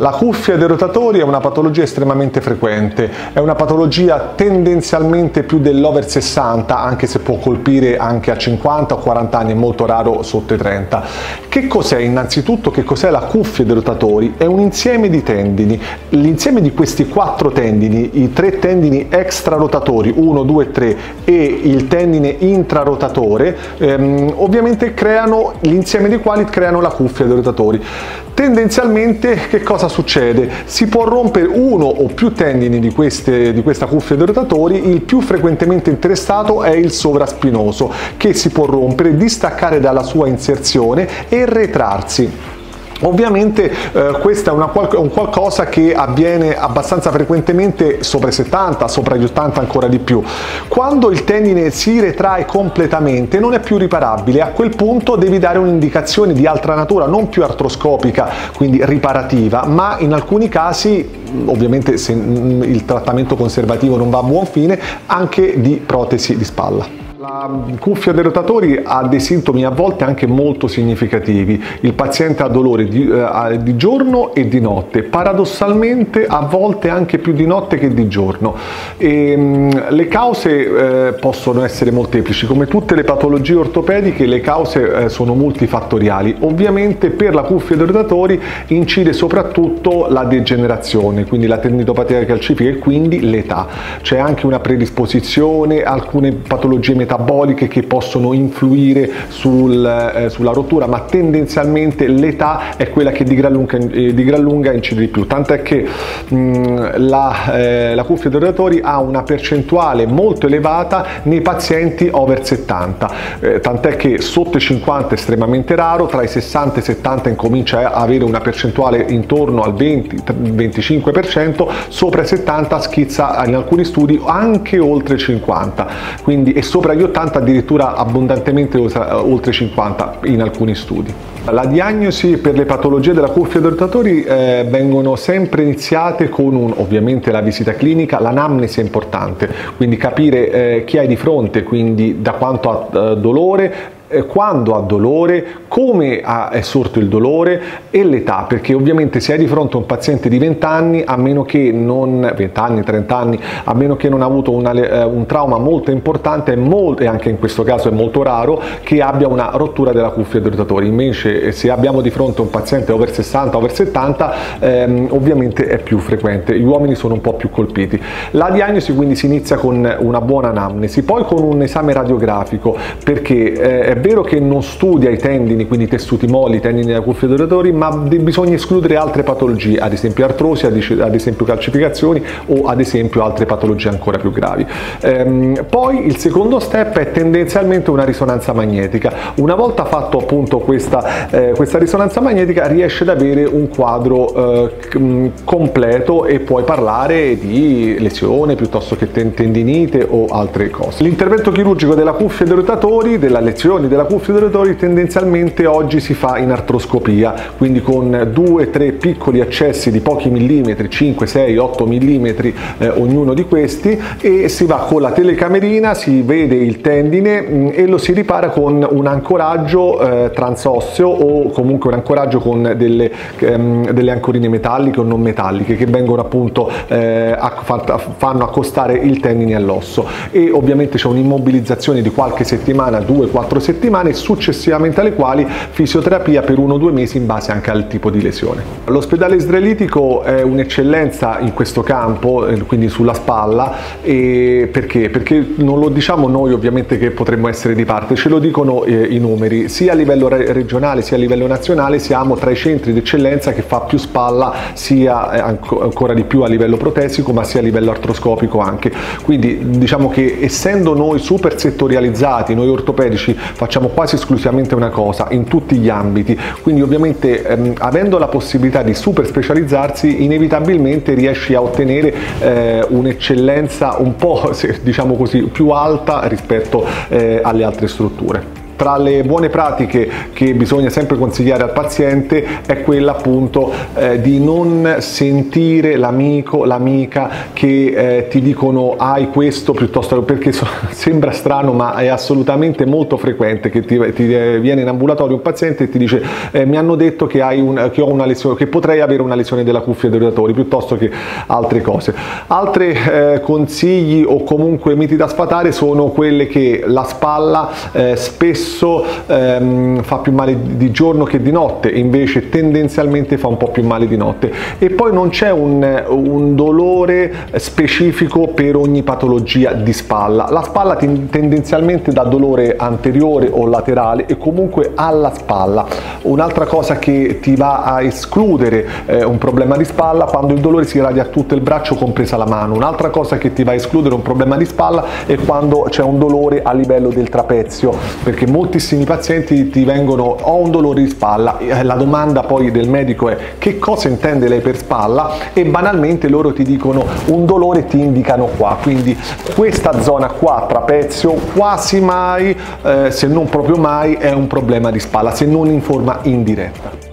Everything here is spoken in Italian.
La cuffia dei rotatori è una patologia estremamente frequente, è una patologia tendenzialmente più dell'over 60, anche se può colpire anche a 50 o 40 anni, è molto raro sotto i 30. Che cos'è innanzitutto? Che cos'è la cuffia dei rotatori? È un insieme di tendini. L'insieme di questi quattro tendini, i tre tendini extrarotatori, 1, 2, 3 e il tendine intrarotatore, ehm, ovviamente creano, l'insieme dei quali creano la cuffia dei rotatori. Tendenzialmente che cosa succede? Si può rompere uno o più tendini di, queste, di questa cuffia dei rotatori, il più frequentemente interessato è il sovraspinoso che si può rompere, distaccare dalla sua inserzione e retrarsi. Ovviamente eh, questo è una, un qualcosa che avviene abbastanza frequentemente sopra i 70, sopra gli 80 ancora di più. Quando il tendine si retrae completamente non è più riparabile, a quel punto devi dare un'indicazione di altra natura, non più artroscopica, quindi riparativa, ma in alcuni casi, ovviamente se il trattamento conservativo non va a buon fine, anche di protesi di spalla. La cuffia dei rotatori ha dei sintomi a volte anche molto significativi. Il paziente ha dolore di, eh, di, giorno e di notte, paradossalmente a volte anche più di notte che di giorno. E, ehm, mh, le cause eh, possono essere molteplici, come tutte le patologie ortopediche le cause eh, sono multifattoriali. Ovviamente per la cuffia dei rotatori incide soprattutto la degenerazione, quindi la tendinopatia calcifica e quindi l'età. C'è anche una predisposizione, alcune patologie metaboliche metaboliche che possono influire sul, eh, sulla rottura, ma tendenzialmente l'età è quella che di gran lunga, eh, di gran lunga incide di più, tant'è che mh, la, eh, la cuffia dei rotatori ha una percentuale molto elevata nei pazienti over 70, eh, tant'è che sotto i 50 è estremamente raro, tra i 60 e i 70 incomincia a avere una percentuale intorno al 20-25%, sopra i 70 schizza in alcuni studi anche oltre 50, quindi e sopra gli 80 addirittura abbondantemente oltre 50 in alcuni studi. La diagnosi per le patologie della cuffia dei rotatori eh, vengono sempre iniziate con un, ovviamente la visita clinica, l'anamnesi è importante, quindi capire eh, chi hai di fronte, quindi da quanto ha eh, dolore, eh, quando ha dolore, come è sorto il dolore e l'età, perché ovviamente se hai di fronte un paziente di 20 anni, a meno che non 20 anni, 30 anni, a meno che non ha avuto una, eh, un trauma molto importante, molto, e anche in questo caso è molto raro, che abbia una rottura della cuffia dei rotatori. Invece eh, se abbiamo di fronte un paziente over 60, over 70, ehm, ovviamente è più frequente. Gli uomini sono un po' più colpiti. La diagnosi quindi si inizia con una buona anamnesi, poi con un esame radiografico, perché eh, è vero che non studia i tendini, quindi i tessuti molli, i tendini della cuffia dei rotatori, ma bisogna escludere altre patologie, ad esempio artrosi, ad esempio calcificazioni o ad esempio altre patologie ancora più gravi. Ehm, poi il secondo step è tendenzialmente una risonanza magnetica. Una volta fatto appunto questa, eh, questa risonanza magnetica riesce ad avere un quadro eh, completo e puoi parlare di lesione piuttosto che tendinite o altre cose. L'intervento chirurgico della cuffia dei rotatori, della lezione della cuffia rotatori tendenzialmente oggi si fa in artroscopia, quindi con due o tre piccoli accessi di pochi millimetri, 5, 6, 8 millimetri eh, ognuno di questi e si va con la telecamerina, si vede il tendine mh, mm, e lo si ripara con un ancoraggio eh, transosseo o comunque un ancoraggio con delle, ehm, delle, ancorine metalliche o non metalliche che vengono appunto eh, a, fanno accostare il tendine all'osso. E ovviamente c'è un'immobilizzazione di qualche settimana, 2-4 settimane successivamente alle quali fisioterapia per uno o due mesi in base anche al tipo di lesione. L'ospedale israelitico è un'eccellenza in questo campo, eh, quindi sulla spalla, perché? Perché non lo diciamo noi ovviamente che potremmo essere di parte, ce lo dicono eh, i numeri, sia a livello re regionale sia a livello nazionale siamo tra i centri d'eccellenza che fa più spalla sia eh, anco ancora di più a livello protesico ma sia a livello artroscopico anche. Quindi diciamo che essendo noi super settorializzati, noi ortopedici facciamo quasi esclusivamente una cosa in tutti gli ambiti, quindi ovviamente ehm, avendo la possibilità di super specializzarsi inevitabilmente riesci a ottenere eh, un'eccellenza un po' diciamo così più alta rispetto eh, alle altre strutture. Tra le buone pratiche che bisogna sempre consigliare al paziente è quella appunto eh, di non sentire l'amico, l'amica che eh, ti dicono hai questo piuttosto perché so, sembra strano ma è assolutamente molto frequente che ti, ti viene in ambulatorio un paziente e ti dice eh, mi hanno detto che, un, che, lesione, che potrei avere una lesione della cuffia dei rotatori piuttosto che altre cose. Altri eh, consigli o comunque miti da sfatare sono quelle che la spalla eh, spesso ehm, fa più male di giorno che di notte, invece tendenzialmente fa un po' più male di notte. E poi non c'è un, un dolore specifico per ogni patologia di spalla. La spalla tendenzialmente dà dolore anteriore o laterale e comunque alla spalla. Un'altra cosa che ti va a escludere eh, un problema di spalla quando il dolore si radia a tutto il braccio compresa la mano. Un'altra cosa che ti va a escludere un problema di spalla è quando c'è un dolore a livello del trapezio, perché moltissimi pazienti ti vengono ho un dolore di spalla, eh, la domanda poi del medico è che cosa intende lei per spalla e banalmente loro ti dicono un dolore ti indicano qua, quindi questa zona qua, trapezio, quasi mai, eh, se non proprio mai, è un problema di spalla, se non in forma indiretta.